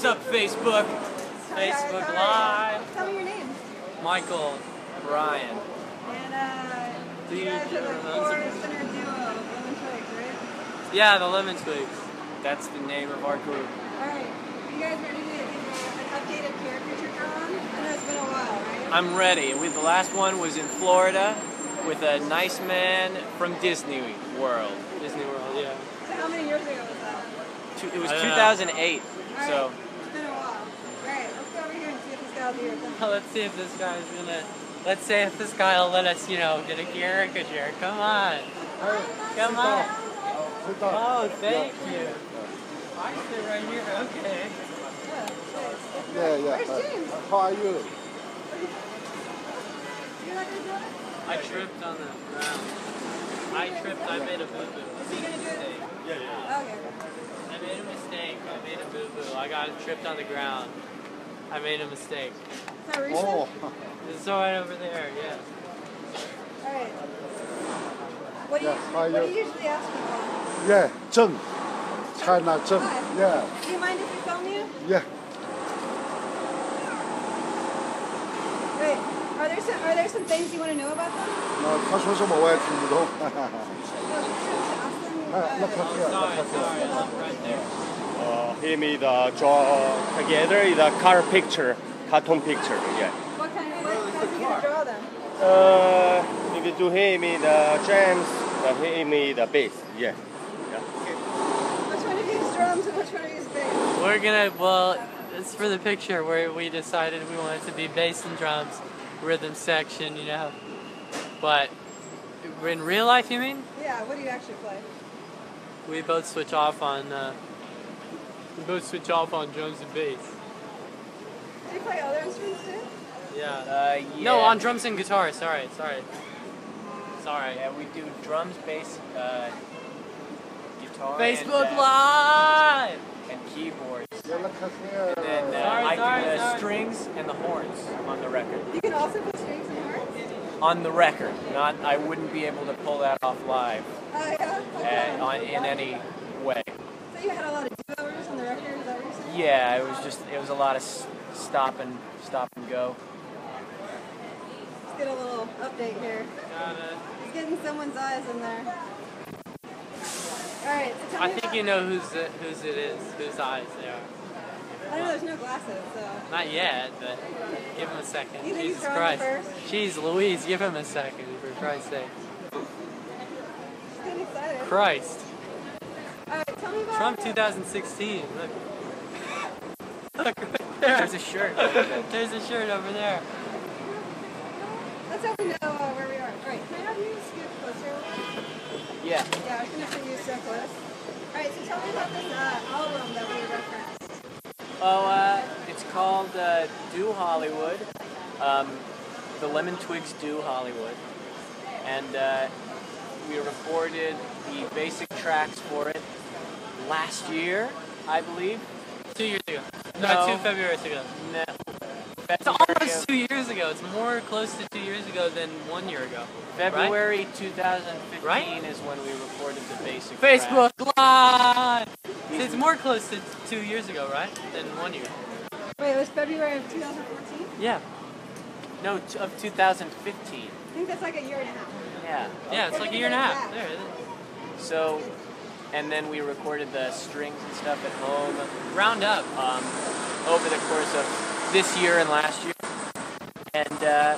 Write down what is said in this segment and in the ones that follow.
What's up, Facebook? Facebook Live. Tell me your name. Michael, Brian. And uh, Do you you guys are the those? core center duo, Lemon Twigs, right? Yeah, the Lemon Twigs. That's the name of our group. All right. You guys ready to get an updated caricature drawn? I know it's been a while, right? I'm ready. We, the last one was in Florida with a nice man from Disney World. Disney World, yeah. So how many years ago was that? Two, it was I know. 2008. All right. So It's been a while. All right. Let's go over here and see if this guy'll do it. Let's see if this guy's gonna. Let's see if this guy will let us, you know, get a caricature. Come on. Come on. Oh, thank you. I sit right here. Okay. Yeah, yeah. Uh, James? how are you? You're not gonna do it? I tripped on the ground. I tripped. I made a boo boo. Is he gonna do it? Okay. I made a mistake. I made a boo boo. I got tripped on the ground. I made a mistake. Is that recent? Oh, It's right over there. Yeah. All right. What do you, Yeah, how what do you- you usually ask people? yeah, Zheng. China Zheng. Yeah, Do you mind if we film you? yeah. Wait, are there some are there some things you want to know about them? 那他说什么我也听不懂。 No, ask them. 哎，那他 Uh, 是，那 Sorry, 他是。 sorry. Look right there. Uh, he made a draw together is a car picture, cartoon picture. Yeah. what kind of what, how's he gonna draw them? Uh, if you do he made the drums, but he made the bass. Yeah. Okay. Which one of you is drums and which one of you is bass? We're gonna, well, it's for the picture where we decided we wanted to be bass and drums, rhythm section, you know. But in real life, you mean? Yeah, what do you actually play? We both switch off on, uh, we both switch off on drums and bass. Do you play other instruments too? Yeah. Uh, yeah. No, on drums and guitar. Sorry, sorry. Sorry. Yeah, we do drums, bass, uh, guitar. Facebook and, uh, Live! And keyboards. And then uh, sorry, I sorry, do the strings and the horns on the record. You can also put strings and horns? On the record. Not, I wouldn't be able to pull that off live. Oh, yeah? Uh, okay. On, in any way. So you had a lot of yeah, it was just it was a lot of stop and stop and go. Let's get a little update here. Got it. He's getting someone's eyes in there. All right. So tell I me think about, you know whose it, whose it is, whose eyes they are. I know there's no glasses, so. Not yet, but give him a second. You think Jesus drawing Christ. first? Jeez Louise, give him a second, for Christ's sake. Just getting excited. Christ. All right. Tell me about. Trump uh, 2016. Look. Look right there. There's a shirt. There's a shirt over there. Let's have to know uh, where we are. All right. Can I have you scoot closer? Yeah. Yeah, I was gonna put you so close. All right. So tell me about this uh, album that we referenced. Oh, uh, it's called uh, Do Hollywood. Um, the Lemon Twigs Do Hollywood, and uh, we recorded the basic tracks for it last year, I believe. Two years ago. No, No. two Februarys ago. No, It's almost two years ago. It's more close to two years ago than one year ago. February 2015 Right? is when we recorded the basic Facebook tracks. Live! It's more close to two years ago, right? Than one year. Wait, it was February of 2014. Yeah. No, of 2015. I think that's like a year and a half. Yeah. Yeah, it's like a year and a half. There it is. So, and then we recorded the strings and stuff at home. Round up. um, over the course of this year and last year. And uh,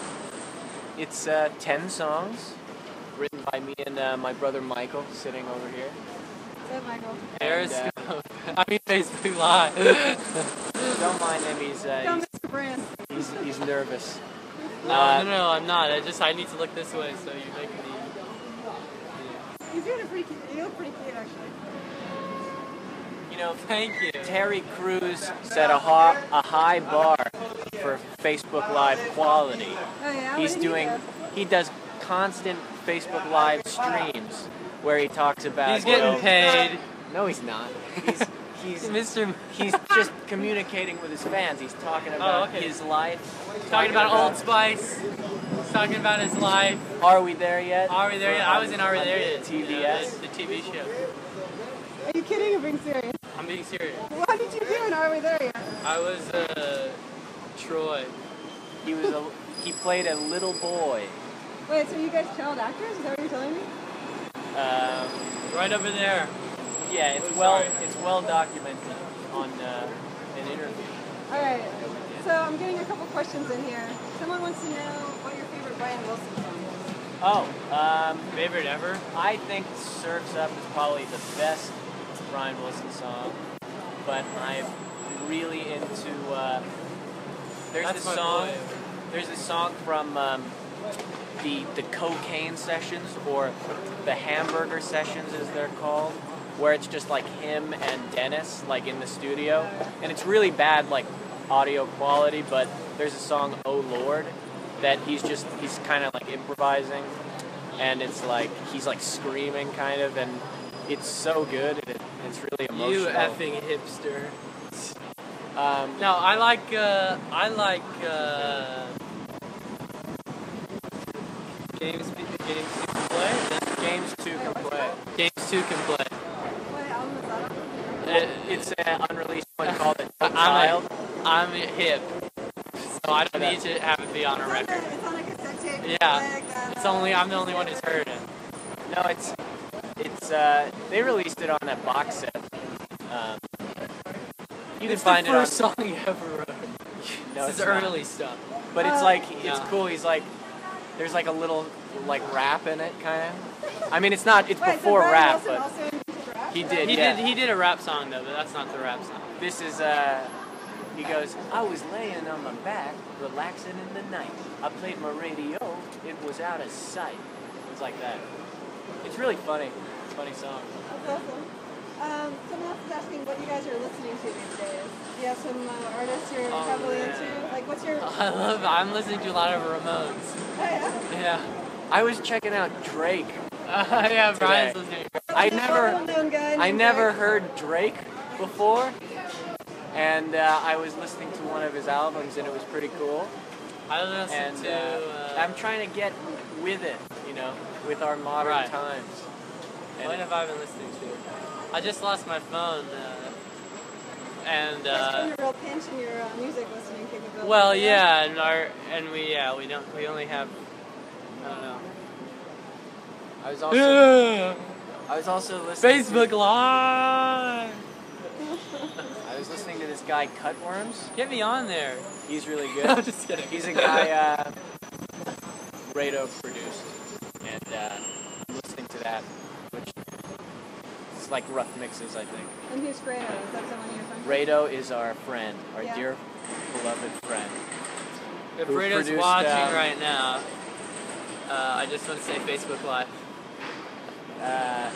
it's uh, 10 songs written by me and uh, my brother Michael, sitting over here. What's up, Michael? Periscope. I mean Facebook Live. Don't mind him, he's, uh, Tell Mr. Brand. he's, he's, he's nervous. no, Uh, no, no, I'm not. I just I need to look this way, so you're making me. He's doing a pretty cute. You look pretty cute, actually. You know, Thank you. Terry Crews set a, ho- a high bar for Facebook Live quality. Oh yeah. He's what did he doing, do? he does constant Facebook Live streams where he talks about. He's getting you know- paid. No, he's not. He's he's Mr. he's just communicating with his fans. He's talking about Oh, okay. his life. talking about Old Spice. He's talking about his life. Are we there yet? Are we there yet? I was in Are We There Yet? TBS? you know, the, the TV show. Are you kidding or being serious? I'm being serious. What did you do in Are We There Yet? I was uh, Troy. He was a he played a little boy. Wait, so you guys child actors? Is that what you're telling me? Um, Right over there. Yeah, it's I'm well sorry. it's well documented on uh, an interview. All right. So I'm getting a couple questions in here. Someone wants to know what your favorite Brian Wilson song is. Oh, um, Favorite ever? I think "Surfs Up" is probably the best Brian Wilson song, but I'm really into. Uh, there's That's this song. boy. There's a song from um, the the Cocaine Sessions or the Hamburger Sessions, as they're called, where it's just like him and Dennis like in the studio, and it's really bad like audio quality. But there's a song "Oh Lord" that he's just he's kind of like improvising, and it's like he's like screaming kind of, and it's so good. And it, it's really emotional. You effing hipster. Um, No, I like uh, I like uh, games. Games two can play. Games two can play. Games two can play. What album is that? on? It, it's an unreleased one called "The I'm Child." a, I'm hip, so I don't need to have it be on a record. it's on a cassette tape. Yeah. It's uh, only I'm the only one who's heard it. No, it's it's uh, they released it on that box set. Um, you can it's find the it on. first song he ever wrote. No, this it's is not. early stuff. but it's Uh, like it's Yeah. cool. He's like, there's like a little like rap in it, kind of. I mean, it's not. It's Wait, before so rap, Wilson but also invented rap? He did, He yeah. did he did a rap song though, but that's not the rap song. this is uh. He goes, I was laying on my back, relaxing in the night. I played my radio, it was out of sight. It's like that. It's really funny. Funny song. That's awesome. Um, someone else is asking what you guys are listening to these days. Do you have some uh, artists you're Oh, heavily yeah. into? Like, what's your... Oh, I love I'm listening to a lot of Ramones. yeah. Yeah. I was checking out Drake. Uh, yeah, Brian's Today. listening. I never, I never heard Drake before, and uh, I was listening to one of his albums, and it was pretty cool. I listen And to uh, uh, I'm trying to get with it, you know, with our modern Right. times. And what have I been listening to? I just lost my phone. Uh, and uh, a real pinch in your uh, music listening capability. well, yeah, and our and we yeah we don't we only have I don't know. I was also, I was also listening. Facebook Live. To, I was listening to this guy Cut Worms. Get me on there. He's really I'm good. just kidding. He's a guy uh, Rado produced, and uh, I'm listening to that, which it's like rough mixes, I think. And who's Rado? Is that someone you're from? Rado is our friend, our Yeah. dear beloved friend. If who Rado's produced, watching um, right now, uh, I just want to say Facebook Live. Uh,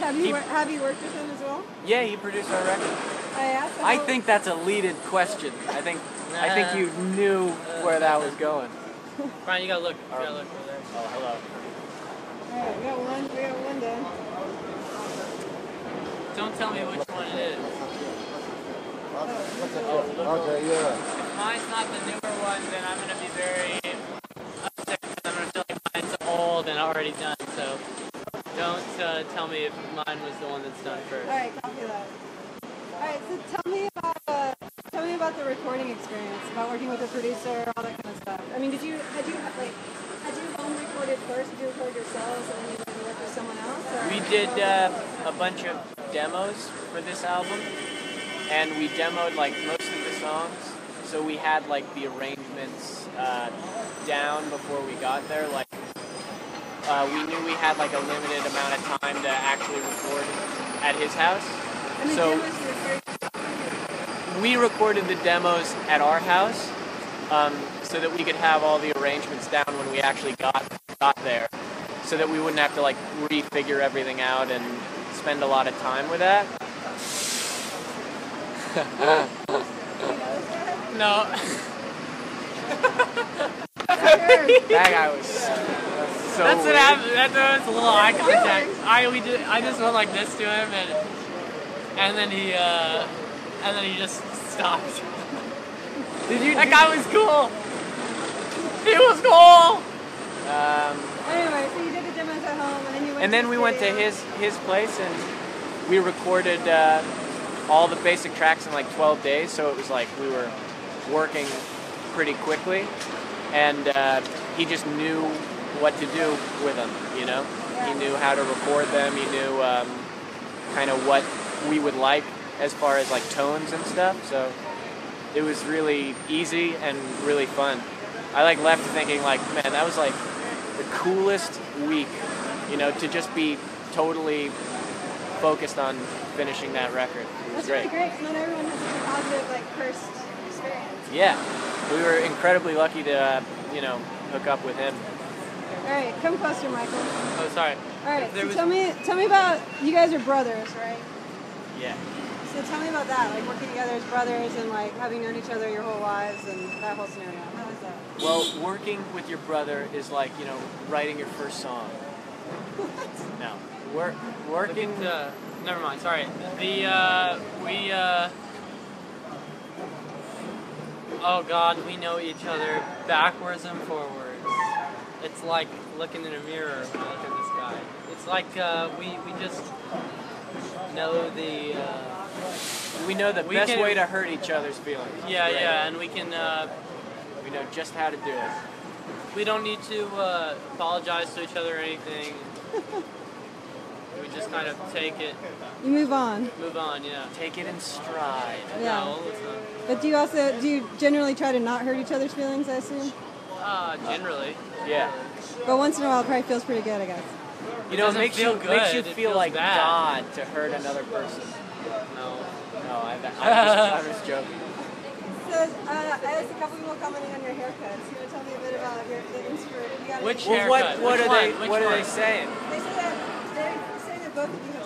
Have you He- wor- have you worked with him as well? yeah, he produced our record. I asked. I think that's a leaded question. I think I think you knew where that was going. Brian, you gotta look. You gotta look over there. Oh, hello. All right, we got one. We got one done. Don't tell me which one it is. Okay, yeah. If mine's not the newer one, then I'm gonna be very upset because I'm gonna feel like mine's old and already done. Don't uh, tell me if mine was the one that's done first. All right, copy that. All right, so tell me about uh, tell me about the recording experience, about working with a producer, all that kind of stuff. I mean, did you had you like had you home recorded first? Did you record yourselves and then you went to work with someone else? We did uh, a bunch of demos for this album, and we demoed like most of the songs. So we had like the arrangements uh, down before we got there. Like uh, we knew we had like a limited amount of time to actually record at his house. and so- demos you recorded. we recorded the demos at our house um, so that we could have all the arrangements down when we actually got got there, so that we wouldn't have to like refigure everything out and spend a lot of time with that. No. That guy was so That's what happened. That there was a little eye contact. I we did. I just went like this to him, and and then he uh, and then he just stopped. Did you? That guy was cool. He was cool. Um, Anyway, so you did the demos at home, and then you went. and to then the we went to his his place and we recorded uh, all the basic tracks in like 12 days, so it was like we were working pretty quickly, and uh, he just knew what to do with them. You know, he knew how to record them. He knew um, kind of what we would like as far as like tones and stuff. So it was really easy and really fun. I like left thinking like, man, that was like the coolest week, you know, to just be totally focused on finishing that record. It was That's great. really great. Not everyone has a positive like first experience. Yeah, we were incredibly lucky to, uh, you know, hook up with him. All right, come closer, Michael. Oh, sorry. All right, so was- tell me, tell me about you guys are brothers, right? Yeah. So tell me about that, like working together as brothers and like having known each other your whole lives and that whole scenario. How was that? Well, working with your brother is like, you know, writing your first song. No. Work, working. Uh, never mind. Sorry. The uh, we. Uh, oh God, we know each other backwards and forwards. It's like looking in a mirror when I look at this guy. It's like uh, we we just know the. Uh, We know the We best can- way to hurt each other's feelings. yeah, Right. yeah, and we can. Uh, We know just how to do it. we don't need to uh, apologize to each other or anything. we just kind of take it, You move on, move on. Yeah. Take it in stride. Yeah. No, but do you also do you generally try to not hurt each other's feelings? I assume. Uh, generally. Yeah. But once in a while, it probably feels pretty good, I guess. You know, it doesn't makes feel you makes you it feel like bad. God to hurt another person. No. No, I, I'm, just, I'm just joking. So uh, I asked a couple people commenting on your haircuts. You want to tell me a bit about your the inspiration? You Which any- hair- Well, what what Which are they one? Which what are they saying? They say that they say that both of you have stellar haircuts.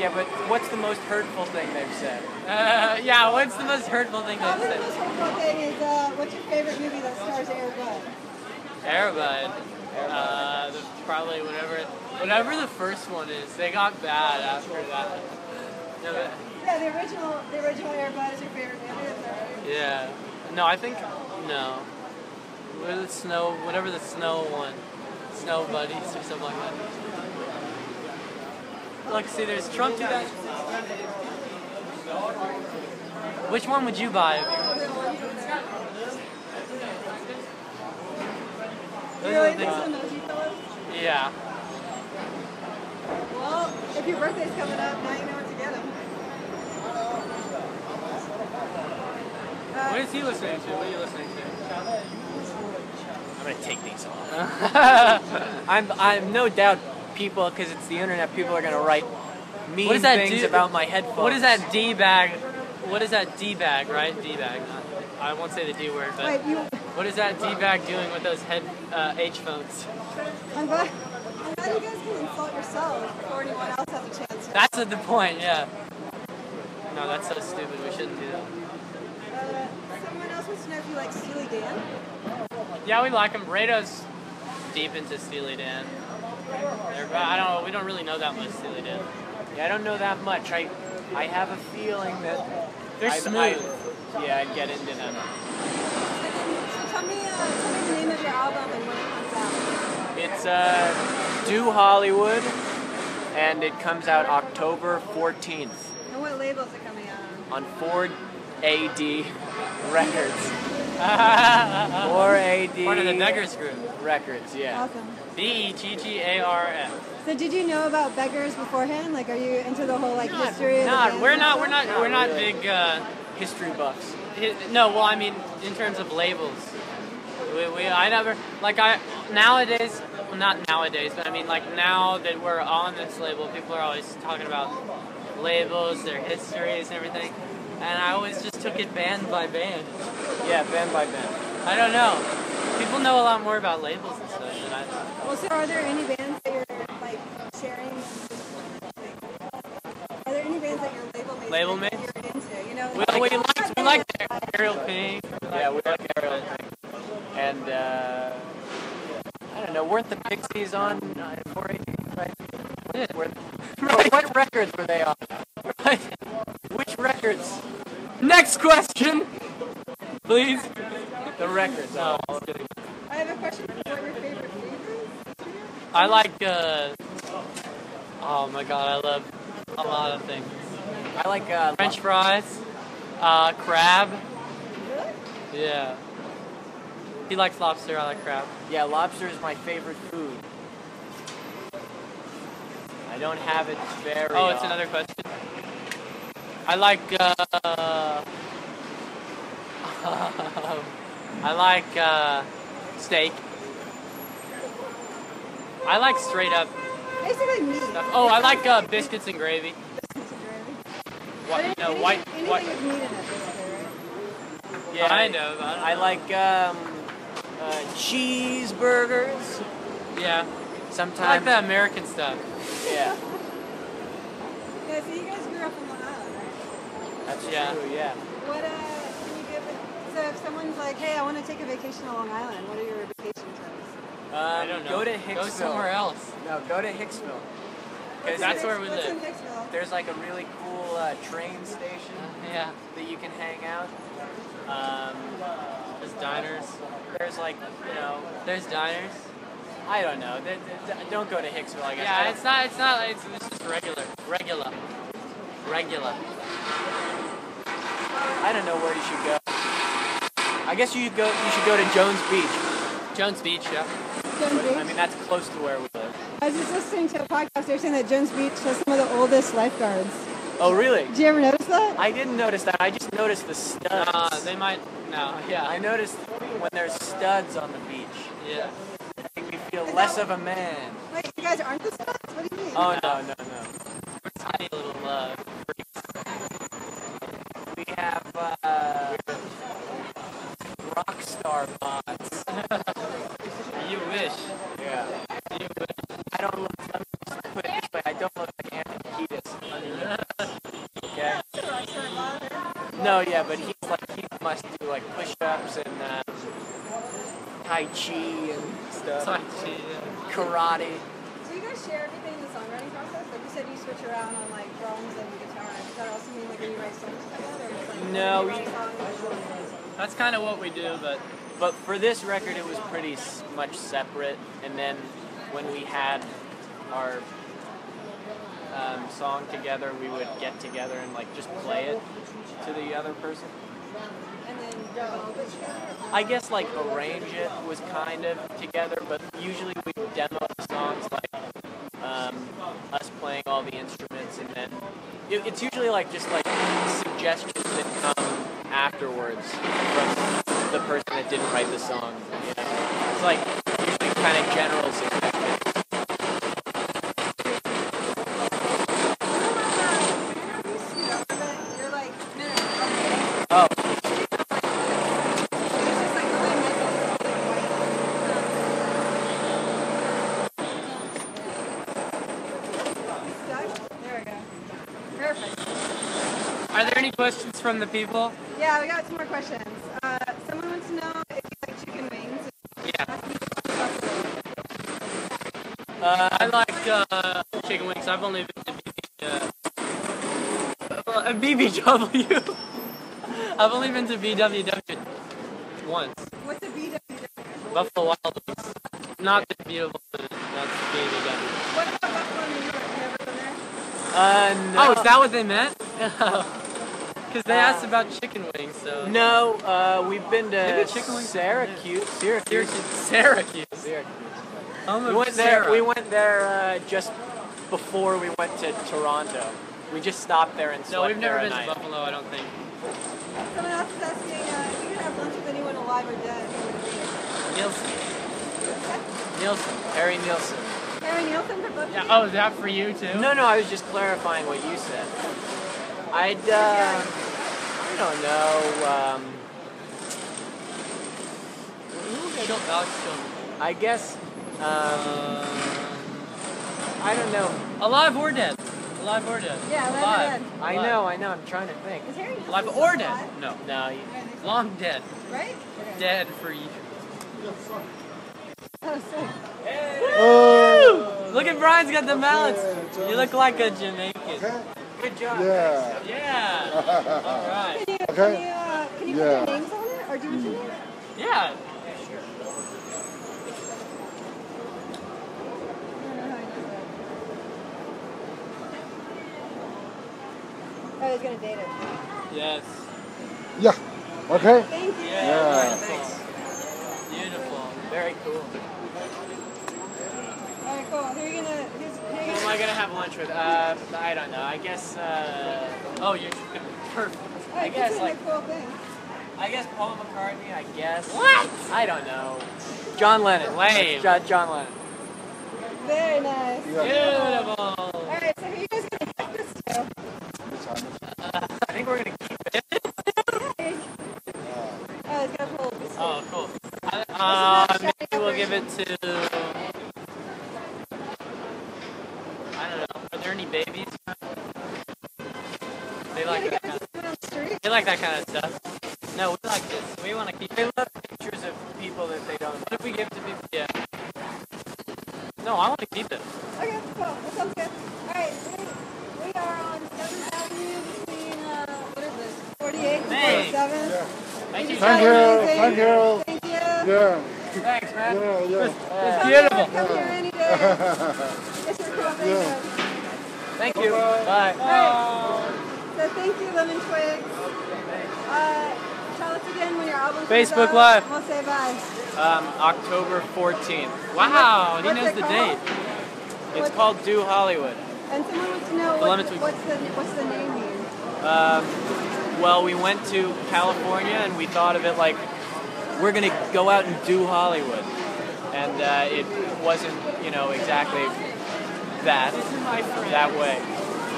Yeah, but what's the most hurtful thing they've said? Uh, yeah, what's the most hurtful thing Probably they've said? the most hurtful thing is uh, what's your favorite movie that stars Air Bud? Airbud. Uh, the, probably whatever, whatever the first one is. They got bad after that. No, but, Yeah, the original the original Air Bud is your favorite movie. Right? yeah. No, I think no. What is the snow? Whatever the snow one. Snow buddies or something like that. Look, see, there's Trump 2000. Which one would you buy? Those are Really? the These things- emoji pillows? Yeah. Well, if your birthday's coming up, now you know what to get them. What is he listening to? What are you listening to? I'm gonna take these off. I'm I'm no doubt people because it's the internet. People are gonna write mean What that things do- about my headphones. What is that D bag? What is that D bag, right? D bag. I won't say the D word, but Wait, you, what is that D bag doing with those head uh, H phones? I'm glad, I'm glad you guys can insult yourselves before anyone else has a chance. to. That's the point, yeah. No, that's so stupid. We shouldn't do that. Uh, someone else wants to know if you like Steely Dan. Yeah, we like them. Rado's deep into Steely Dan. They're, I don't know. We don't really know that much Steely Dan. Yeah, I don't know that much. I I have a feeling that They're I- smooth. I- yeah, I'd get into them. So tell me, uh, tell me the name of your album and when it comes out. It's uh, Do Hollywood, and it comes out October 14th And what label is it coming out on? on 4AD Records. 4AD Part of the Beggars group. Records, yeah. Awesome. B E G G A R S. So did you know about beggars beforehand? Like, are you into the whole like history? of the Not, band we're not, we're not, Not we're not really. big. Uh, History buffs. no, well, I mean, in terms of labels, we, we, I never like I nowadays, well, not nowadays, but I mean like now that we're on this label, people are always talking about labels, their histories, and everything, and I always just took it band by band. Yeah, band by band. I don't know. People know a lot more about labels and stuff than I. Well, so are there any bands that you're like sharing? Are there any bands that you're label mates Label that mates? you're into? You know, We, like, we like we like Ariel Pink. Yeah, we like Ariel Pink. And, uh, I don't know, weren't the Pixies on uh, 4AD? Right? Yeah. Were, no, what records were they on? Right? Which records? Next question, please. The records. No, Oh. I'm just kidding. I have a question. What your favorite flavors? I like. Uh, oh my god, I love a lot of things. I like uh, French fries, uh, crab. Really? Yeah. He likes lobster. I like crab. Yeah, lobster is my favorite food. I don't have it very. Oh, it's often. another question. I like. Uh, I like uh, steak. I like straight up Basically meat. stuff. Oh, I like uh, biscuits and gravy. Biscuits and gravy. What, But you white, anything white. with meat in it, basically, right? Yeah. I, don't I like um, uh, cheeseburgers. Yeah. Sometimes. I like the American stuff. Yeah, so you guys grew up in Long Island, right? That's Yeah. true. Yeah. What, uh, can you give so if someone's like, hey, I want to take a vacation to Long Island, what are your vacation tips? Um, I don't know. Go to Hicksville. Go Hicksville. somewhere else. No, go to Hicksville. Because That's in where we what's live. in Hicksville? there's like a really cool uh, train station Yeah. that you can hang out. Um, There's diners. there's like, you know, There's diners. I don't know. Th- th- th- don't go to Hicksville. I guess. Yeah, don't- it's not. It's not. It's, it's just regular. Regular. Regular. I don't know where you should go. I guess you should go. You should go to Jones Beach. Jones Beach. Yeah. Jones Beach? I mean, that's close to where we live. I was just listening to a podcast. They were saying that Jones Beach has some of the oldest lifeguards. Oh, really? Did you ever notice that? I didn't notice that. I just noticed the studs. Uh, they might. No. Yeah. I noticed when there's studs on the beach. Yeah. They make me feel less of a man. Wait, you guys aren't the studs? What do you mean? Oh no, no, no. We're tiny little. Uh, We have uh, rock star mods. you wish. Yeah. You wish. I don't look. Let me just put it this way. I don't look like Anthony Kiedis. Okay. No, yeah, but he's like he must do like push-ups and um, tai chi and stuff, Tai Chi, yeah. karate. So you guys share everything in the songwriting process? Like you said, you switch around on like drums and guitar. Does that also mean like when you write songs together? Or it's like No, we- write songs, you write songs? That's kind of what we do, but But for this record, it was pretty much separate. And then when we had our um, song together, we would get together and like just play it to the other person. And then develop it together? I guess like arrange it was kind of together, but usually we demo the songs like um, us playing all the instruments, and then it, it's usually like just like suggestions that come afterwards from the person that didn't write the song. You know? It's like usually kind of general suggestions. You're like, no, no, no. Oh, It's just like really mental. Stuck? There we go. Perfect. are there any questions from the people? Yeah, we got two more questions. Uh, someone wants to know if you like chicken wings. Yeah. uh, I like uh, chicken wings. I've only been to BB, uh, BBW. I've only been to BWW once. What's a BW? Buffalo Wild Wings. Not the beautiful, not the BBW. What about Buffalo, New York? You ever been there? uh, no. Oh, is that what they meant? Because they asked about chicken wings, so. No, uh, we've been to Maybe chicken wings- Syracuse. Syracuse. Syracuse. Syracuse. Home We of went there. We went there uh, just before we went to Toronto. We just stopped there and slept No, we've never been a to. Buffalo, I don't think. Someone else is asking uh, if you could have lunch with anyone alive or dead. who would it Nilsson. Nilsson. Harry Nilsson. Harry Nilsson for both of Yeah. you? Oh, is that for you too? No, no, I was just clarifying what you said. I'd, uh, I don't know. Um, Ooh, I don't Alex Tillman. I guess. Um, Uh, I don't know. alive or dead? Alive or dead? Yeah, alive or alive. dead. I Alive. know. I know. I'm trying to think. Is Harry Nilsson Alive still or alive? dead? No. No. You, I think so. Long dead. Right? Okay. Dead for you. Oh, sick. Oh, Look at Brian's got the mallets. You look like a Jamaican. Good job. yeah. Yeah. All right. Can you, Okay. can you, uh, can you Yeah. put your names on it? Or do you need? Yeah. I don't I do that. He's gonna date it. Yes. Yeah. Okay. Thank you. Yeah. Beautiful. Beautiful. Very cool. All right, cool. Who are you gonna? Who's, who are you Who am? I gonna have lunch with? Uh, I don't know. I guess. Uh, Oh, you're perfect. I guess, like- a cool thing. I guess Paul McCartney. I guess. What? I don't know. John Lennon. Lame. Jo- John Lennon. Very nice. Beautiful. All right, so who are you guys gonna give this to? I think we're gonna keep it. Hey. Oh, he's gonna pull. Oh, cool. Uh, maybe we'll give it to. I don't know. Are there any babies? They like You that kind of. the? They like that kind of stuff. No, we like this. We want to keep They it. love pictures of people that they don't. What if we give it to people? Yeah. No, I want to keep it. Okay, cool. That sounds good. All right, we, we are on 7th Avenue between, uh, what is this, 48 and 47. Yeah. Thank you. Thank you. Thank you. Thank you. Yeah. Thanks, man. Yeah. Yeah. It's Come beautiful. Come here any day. It's your cool. Thank you. Thank you. Bye. Alright, so thank you, Lemon Twigs. Uh, tell us again when your album comes Facebook out. Live. We'll say bye. Um, October 14th. Wow, he knows the called? date. It's What's- called Do Hollywood. And someone wants to know The what, Lemon Twigs. what's the what's the name mean? Um, well, we went to California and we thought of it like we're gonna go out and do Hollywood, and uh, it wasn't, you know, exactly that that way.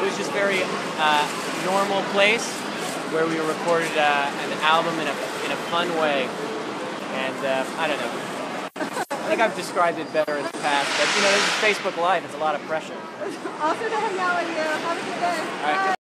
It was just very uh, normal place where we recorded uh, an album in a in a fun way, and uh, I don't know. I think I've described it better in the past, but you know, this is Facebook Live. It's a lot of pressure. Also to hang out with you. Have a good day.